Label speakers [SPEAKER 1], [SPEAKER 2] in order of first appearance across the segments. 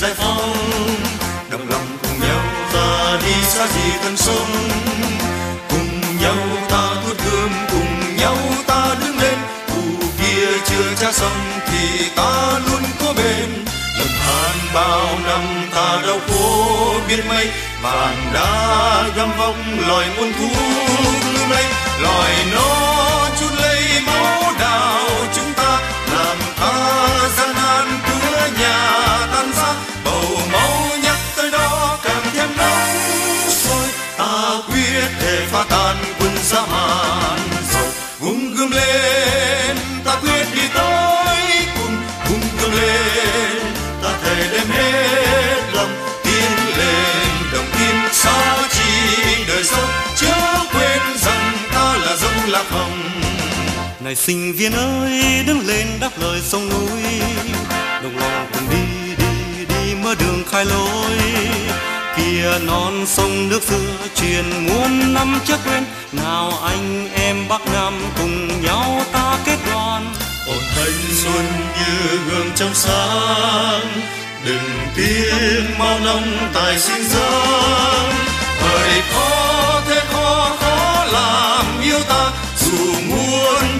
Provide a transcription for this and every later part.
[SPEAKER 1] giải phóng. Đồng lòng cùng nhau ta đi xa gì thân sông. Cùng nhau ta tuốt gươm cùng nhau ta đứng lên. Thù kia chưa cha xong thì ta luôn có bên. Lần than bao năm ta đau khổ biết mấy. Vàng đã găm vong loài muôn thú nay loài nó
[SPEAKER 2] sinh viên ơi, đứng lên đáp lời sông núi. Đồng lòng cùng đi đi đi mở đường khai lối. Kia non sông nước xưa truyền muôn năm trước quên nào anh em bắc nam cùng nhau ta kết đoàn.
[SPEAKER 1] Ổn thanh xuân như gương trong sáng, đừng tiếc mau nông tài sinh ra thời khó, thế khó khó làm yêu ta, dù muốn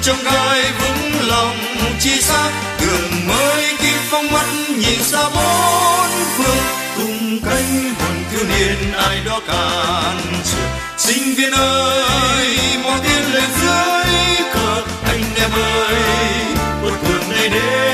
[SPEAKER 1] trong gai vững lòng chi xác đường mới kịp phong mắt nhìn xa bốn phương. Cùng cánh hồn thiếu niên ai đó cản trở. Sinh viên ơi, mau tiến lên dưới cờ. Anh em ơi, một cuộc này đến.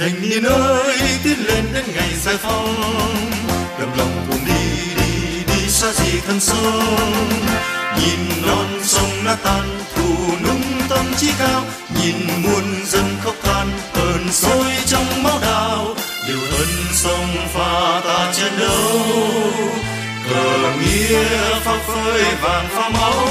[SPEAKER 1] Thanh niên ơi, tiến lên đến ngày giải phóng. Đồng lòng cùng đi đi đi xa gì thân sông. Nhìn non sông nát tan thù nung tâm trí cao. Nhìn muôn dân khóc than, ơn sôi trong máu đào. Điều ân sông pha ta chiến đấu. Cờ nghĩa phấp phới vàng pha máu.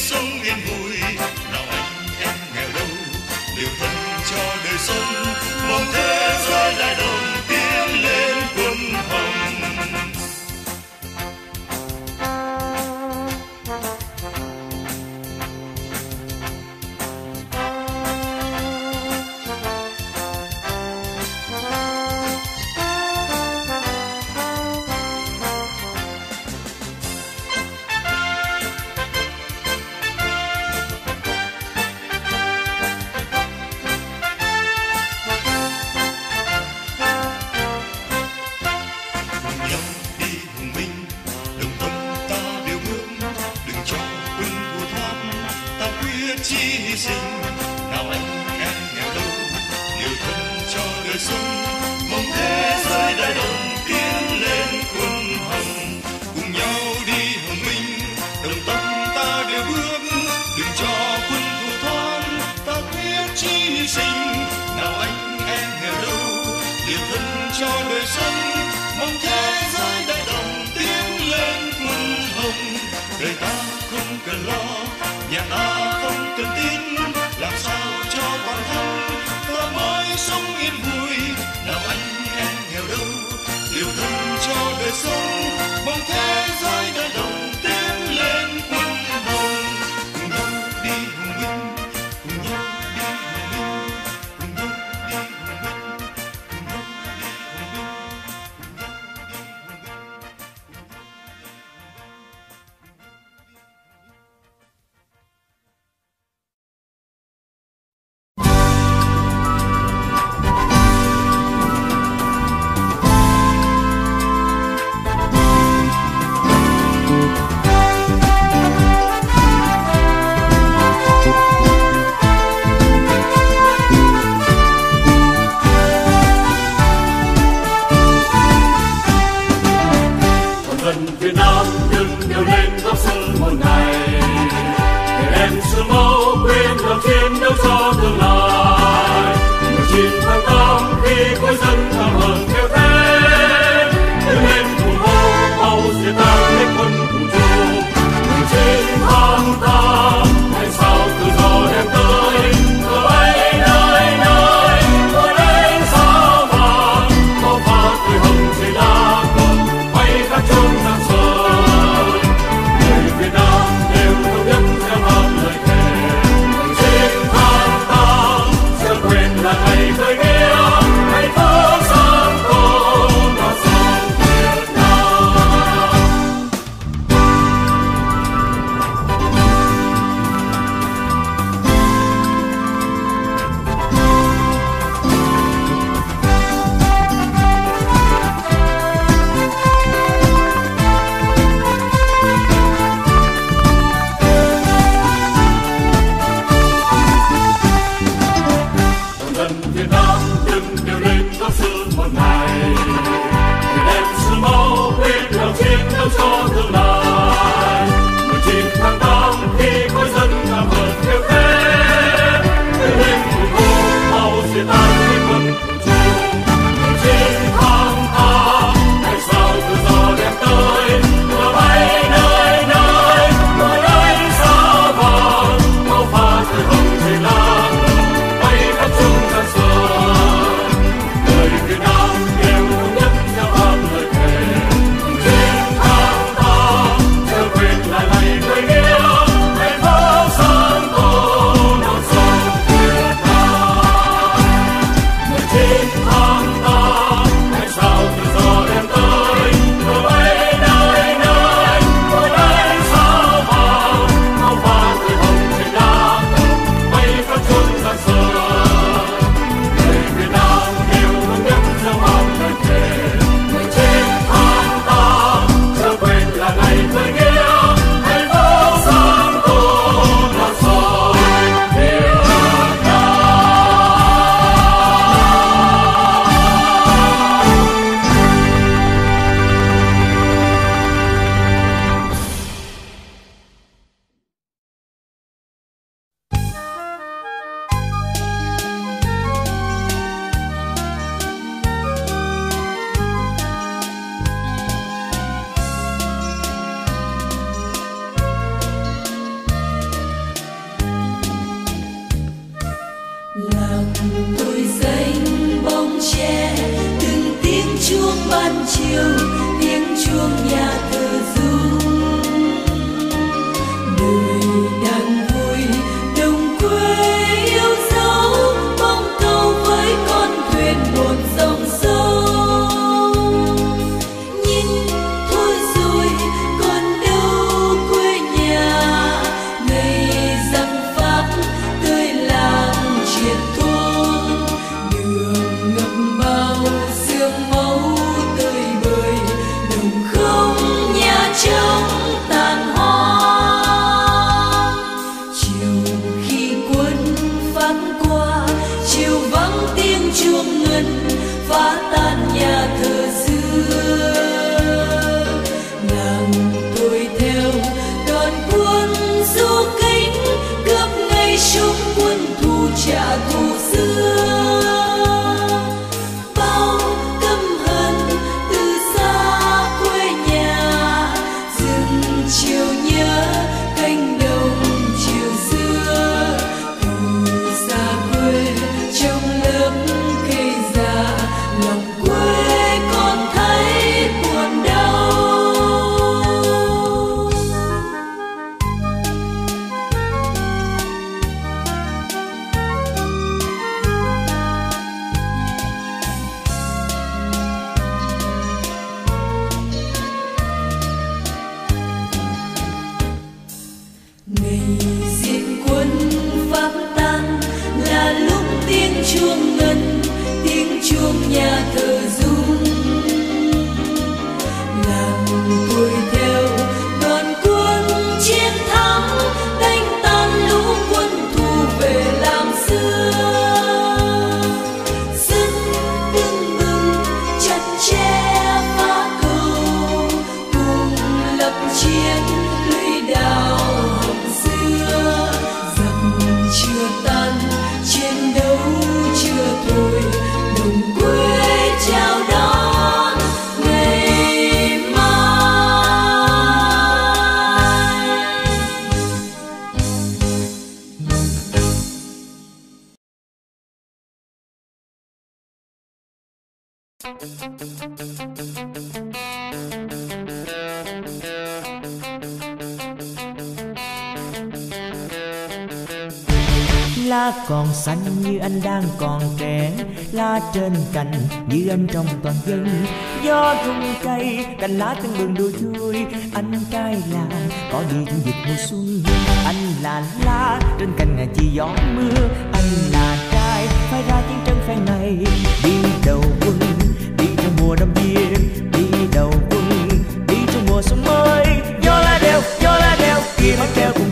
[SPEAKER 1] Sống yên vui. Nào anh, em nghèo đâu liều thân cho đời sống. Mong thế
[SPEAKER 3] là lá
[SPEAKER 4] còn
[SPEAKER 5] xanh như anh đang còn trẻ, lá trên cành như anh trong toàn dân. Gió rung cây cành lá từng bừng đôi vui anh trai là có đi trong dịp mùa xuân. Anh là lá, trên cành ngày chỉ gió mưa. Anh là trai, phải ra chiến tranh phen này, đi đầu quân mùa đông biên đi đầu quân đi trong mùa xuân mới. Gió lá đeo gió lá đeo kia mắt treo cùng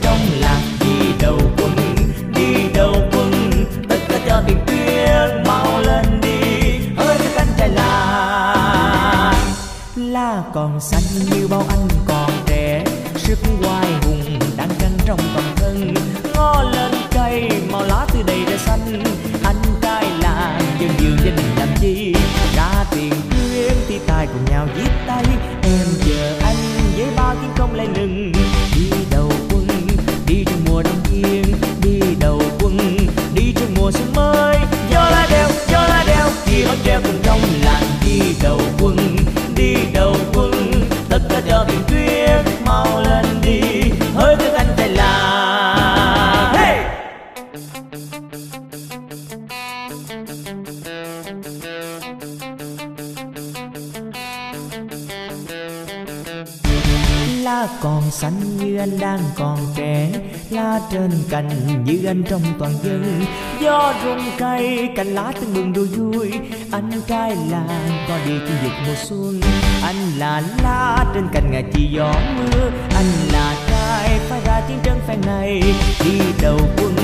[SPEAKER 5] lá còn xanh như anh đang còn trẻ lá trên cành như anh trong toàn dân gió rung cây cành lá tưng bừng đôi vui. Anh trai làng có đi trên vực mùa xuân. Anh là lá trên cành ngày chỉ gió mưa. Anh là trai, phải ra chiến trấn phen này. Đi đầu quân,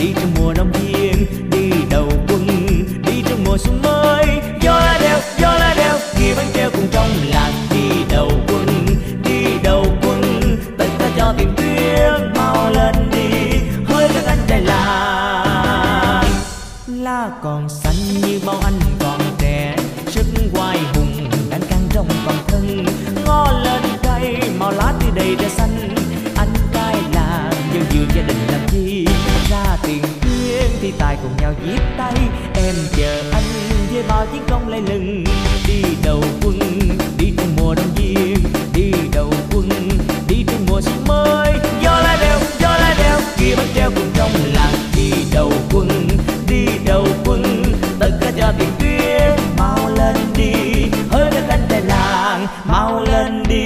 [SPEAKER 5] đi trong mùa đông viên đi đầu quân, đi trong mùa xuân mới. Gió lá đeo gió lá đeo kia bánh treo cùng trong làng chiến công lay lừng. Đi đầu quân, đi trong mùa đông diêm. Đi đầu quân, đi trong mùa xuân mới. Gió lá đeo gió lá đeo kia bắt treo cùng trong làng. Đi đầu quân, đi đầu quân, tất cả cho tiền tuyến. Mau lên đi hơi nước anh tại làng. Mau lên đi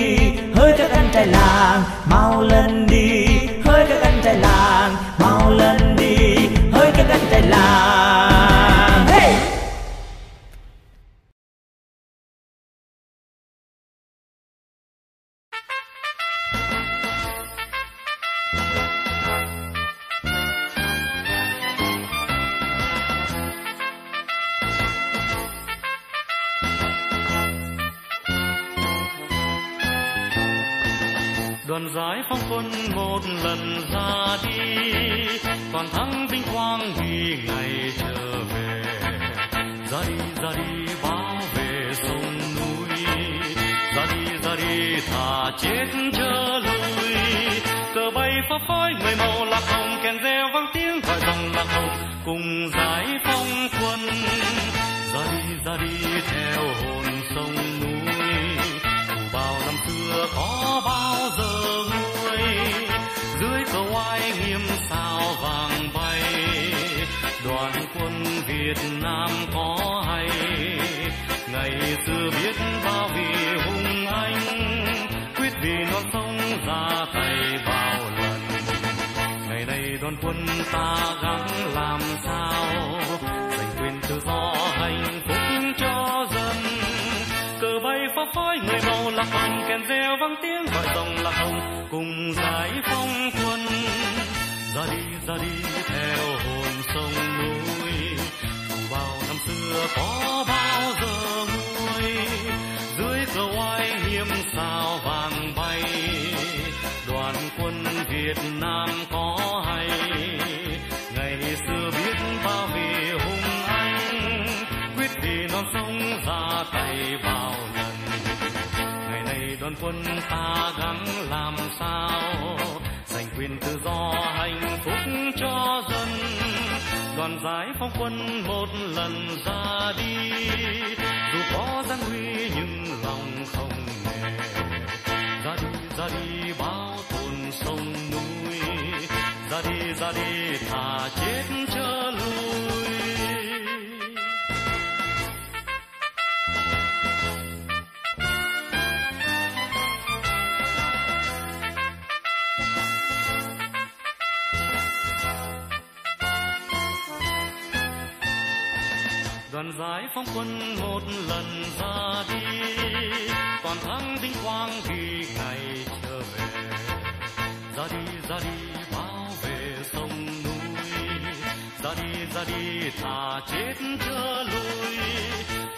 [SPEAKER 2] gọi dòng là hồng, cùng giải phóng quân. Ra đi ra đi, theo hồn sông núi, dù bao năm xưa có bao giờ nguôi, dưới cờ oai nghiêm sao vàng bay. Đoàn quân Việt Nam có hay, ngày xưa biết bao vì hùng anh, quyết vì non sông ra tay vào đoàn quân ta gắng làm sao? Giành quyền tự do, hạnh phúc cho dân. Đoàn giải phóng quân một lần ra đi. Dù có gian nguy nhưng lòng không nề ra đi ra đi, bao thôn sông núi. Ra đi ra đi thà chết giải phóng quân một lần ra đi. Toàn thắng vinh quang vì ngày trở về. Ra đi ra đi bảo vệ sông núi. Ra đi ra đi thả chết chưa lùi.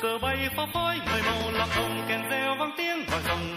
[SPEAKER 2] cờ bay phá phới người màu lạc hồng kèn reo vang tiếng gọi dòng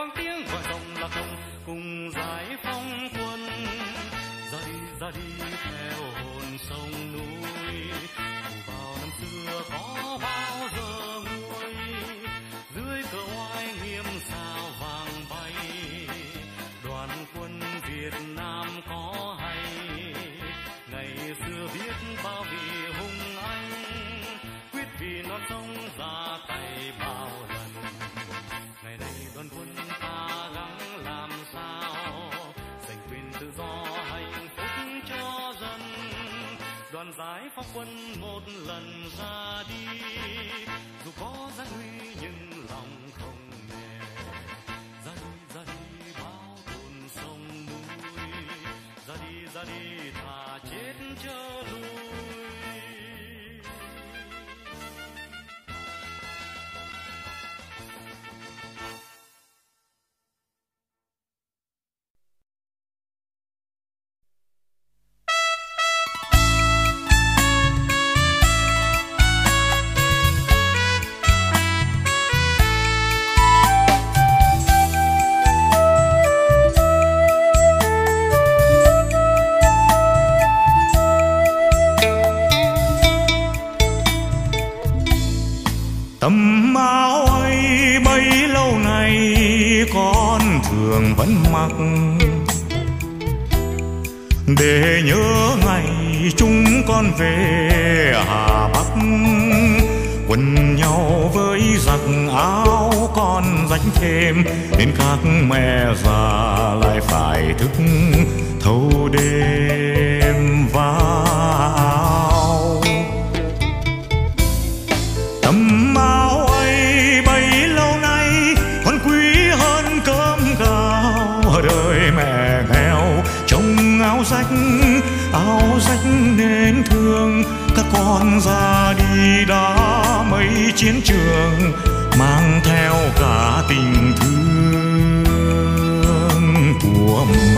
[SPEAKER 2] vang tiếng gọi dòng lạc đồng cùng giải phóng quân. Dậy ra đi theo hồn sông núi. Ra đi. Dù có gian nguy nhưng lòng không nề ra đi ra đi, bao buồn sông núi. Ra đi ra đi, thà chết chớ lui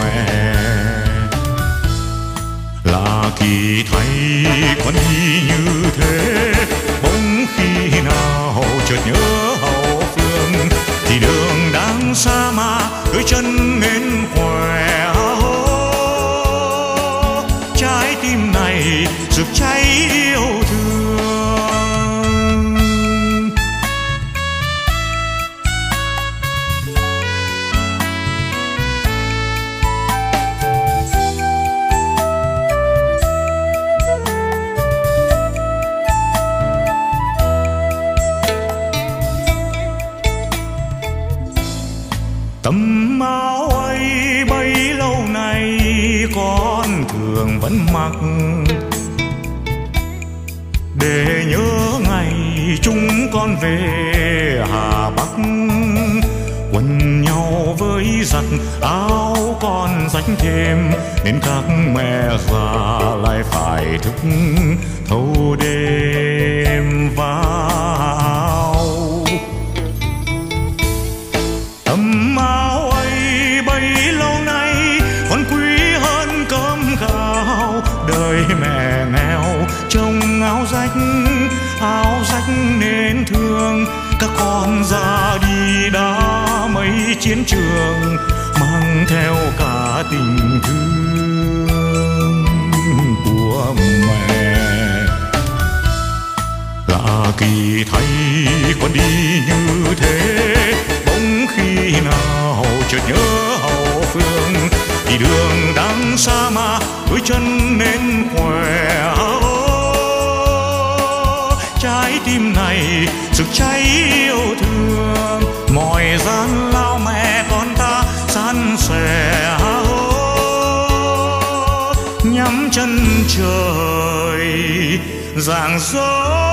[SPEAKER 1] mẹ. Là kỳ thay con đi như thế, bỗng khi nào chợt nhớ hậu phương, thì đường đang xa mà đôi chân nên khỏe trái tim này rực cháy non về Hà Bắc. Quần nhau với giặc áo con rách thêm, nên các mẹ già lại phải thức thâu đêm vang kỳ thay con đi như thế, bỗng khi nào chợt nhớ hậu phương, thì đường đang xa mà đôi chân nên khỏe. Trái tim này sực cháy yêu thương, mọi gian lao mẹ con ta san sẻ. Nhắm chân trời
[SPEAKER 2] rạng rỡ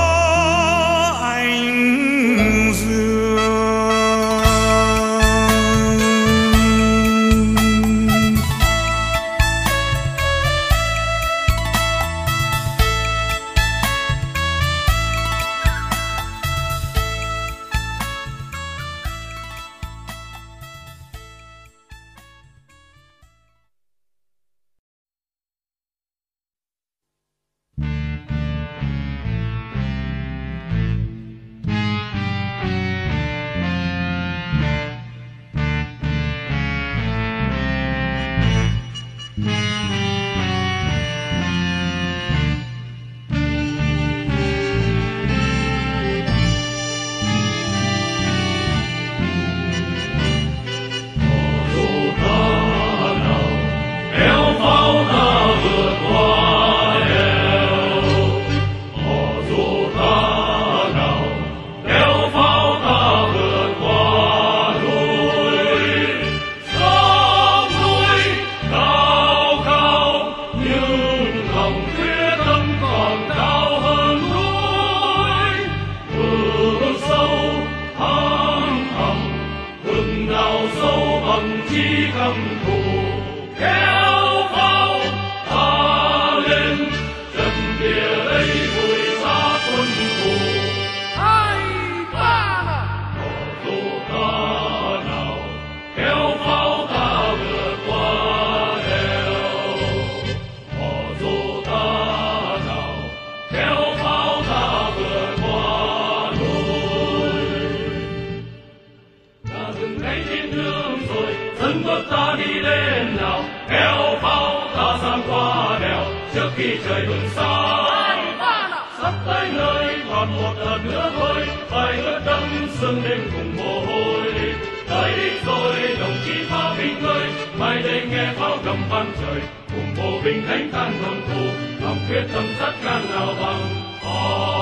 [SPEAKER 2] văn trời, cùng bộ binh thánh tan hương thù, lòng quyết tâm rất gan lao bằng. Oh.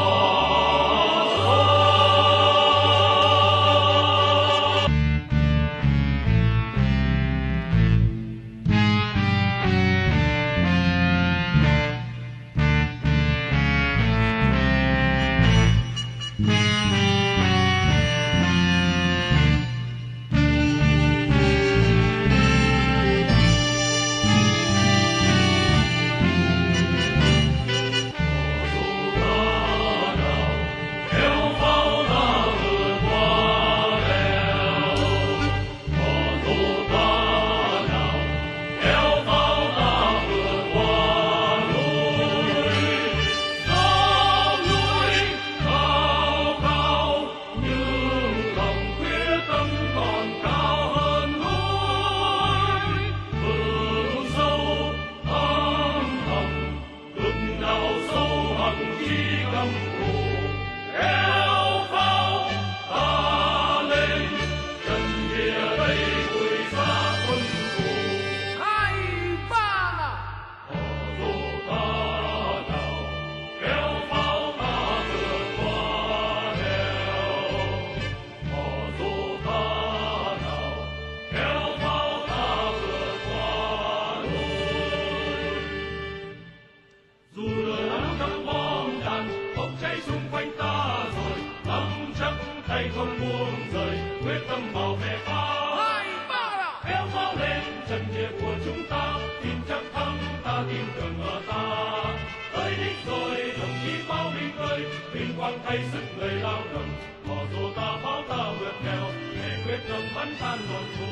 [SPEAKER 2] thay sức người lao động. Họ dù ta khó ta vượt nghèo để quyết tâm bắn tan ngọn thù.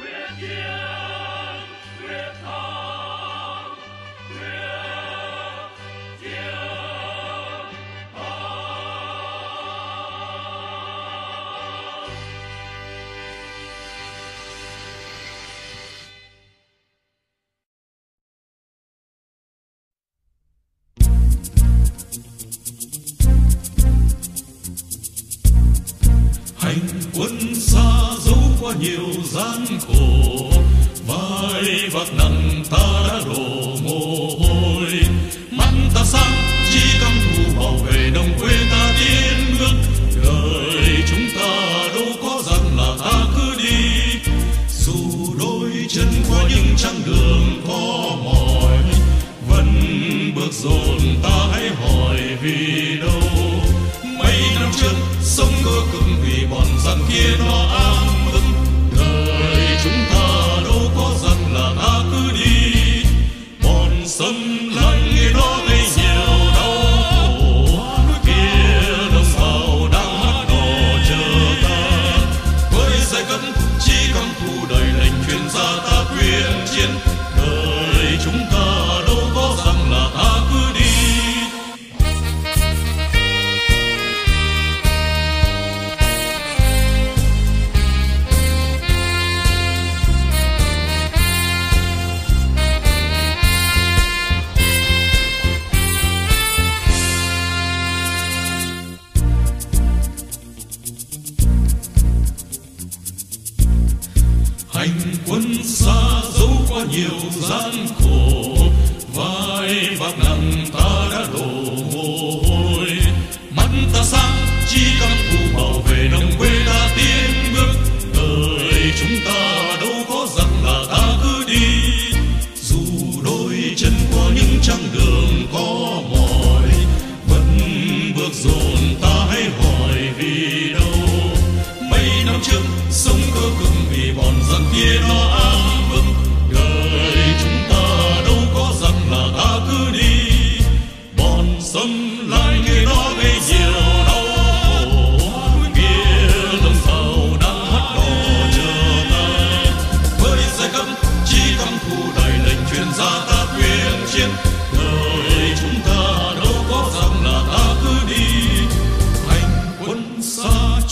[SPEAKER 2] Quyết chiến quyết thắng
[SPEAKER 1] 牛三公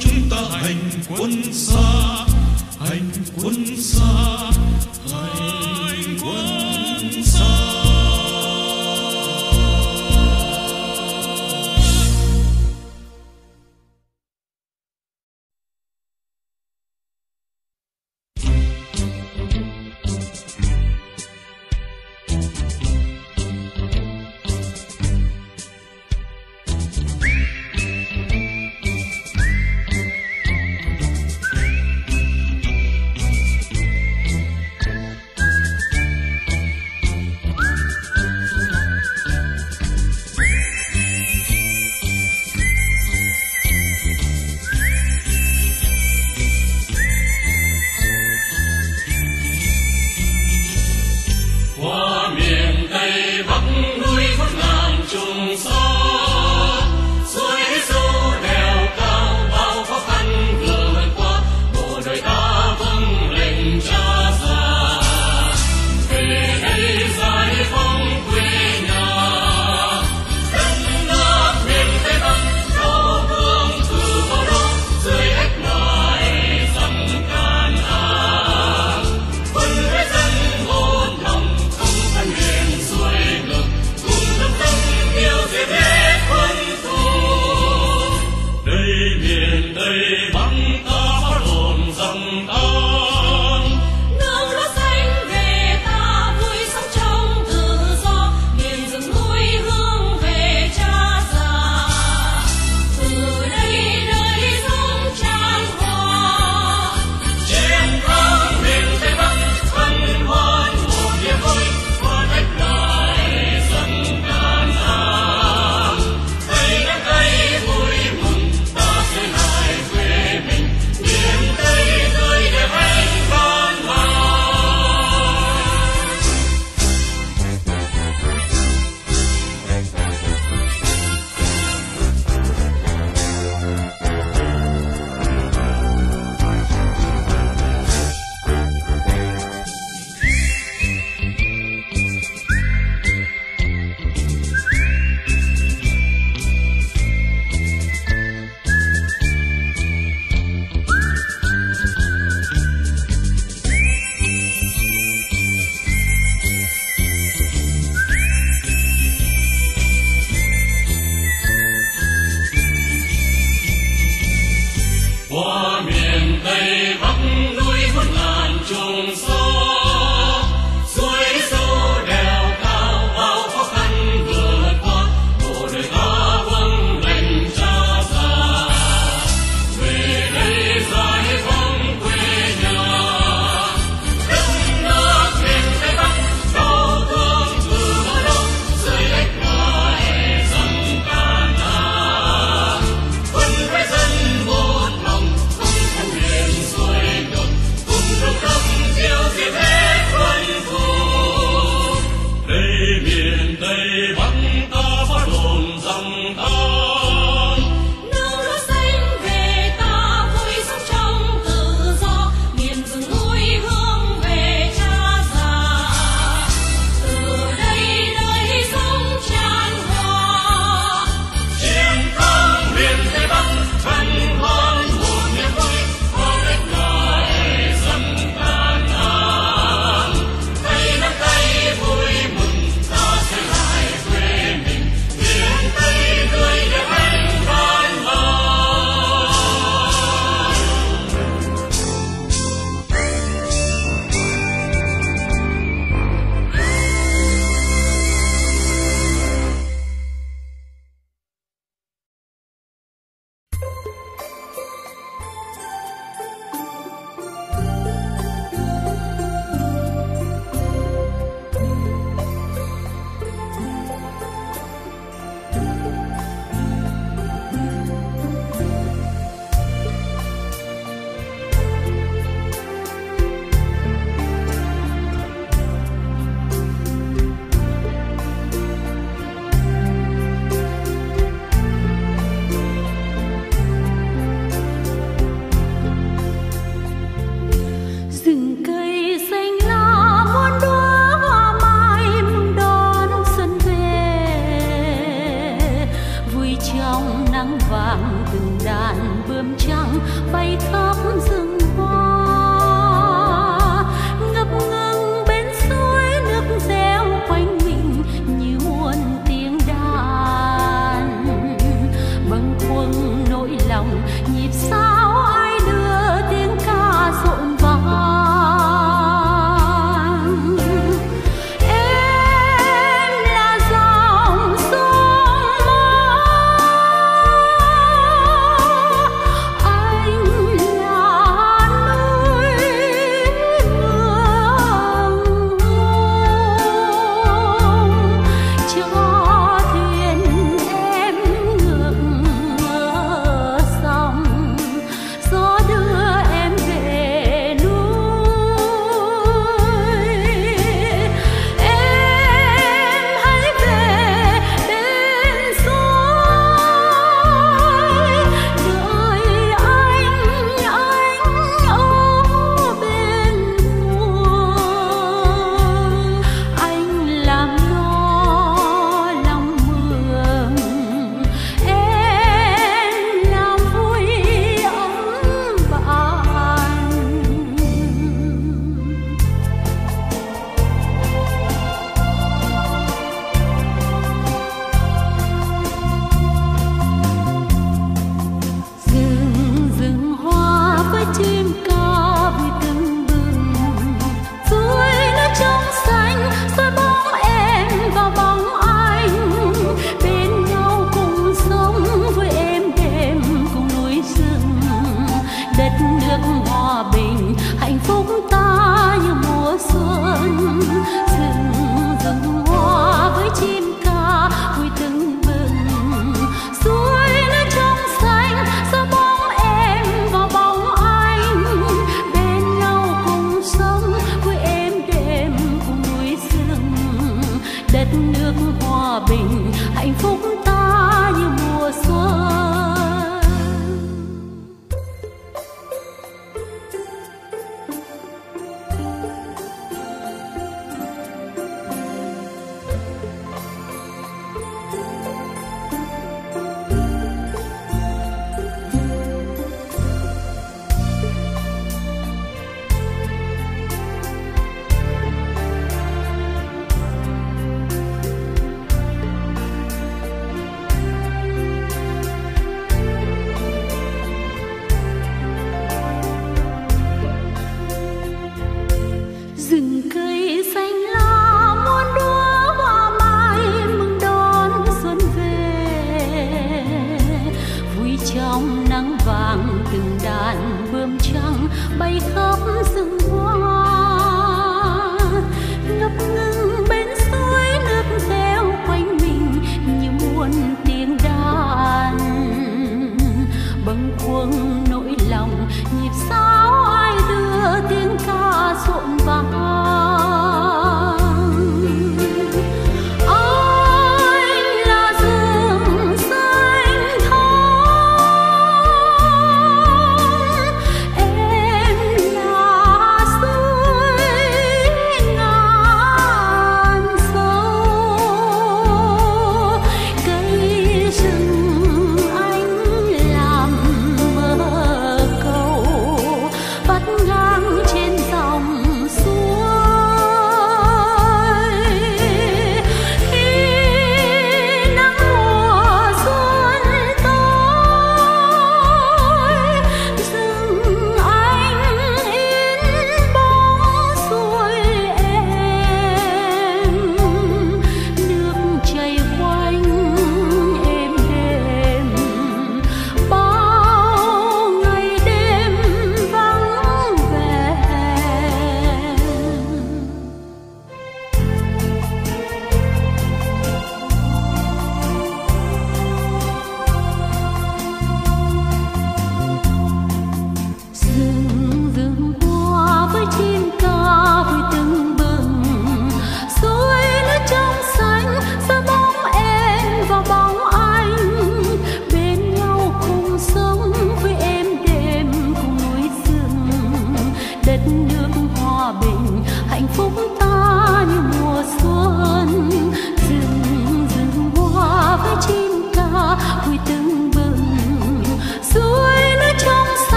[SPEAKER 1] chúng ta hành quân xa hành quân xa.
[SPEAKER 3] Yeah.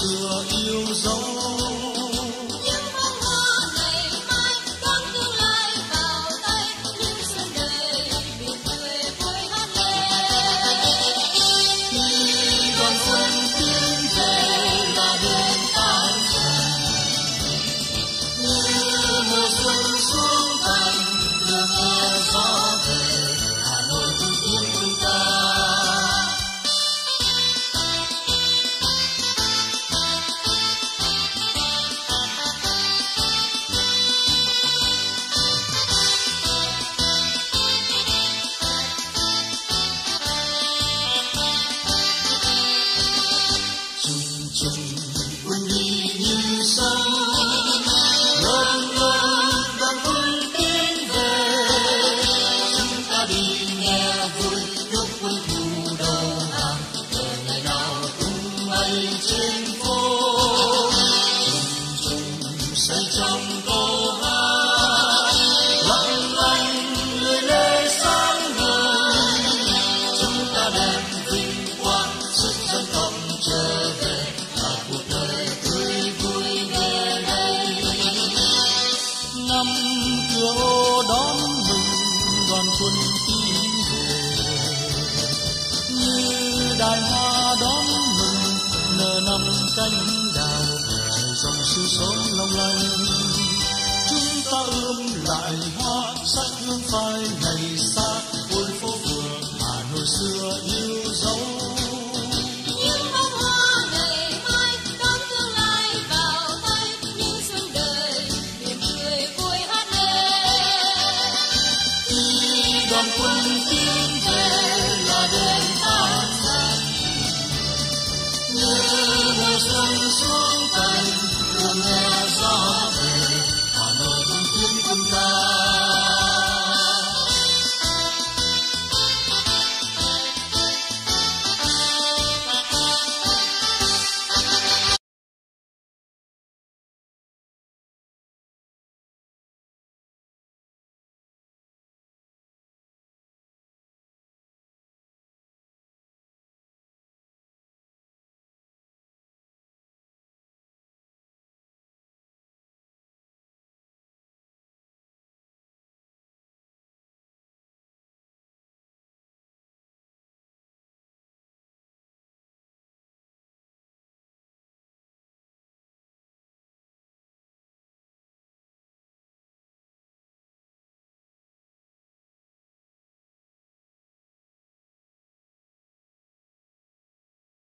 [SPEAKER 3] xưa yêu dấu thăm cánh đào, dài dòng siêu sớm long lanh. Chúng ta ươm lại hoa sắc hương phai ngày xa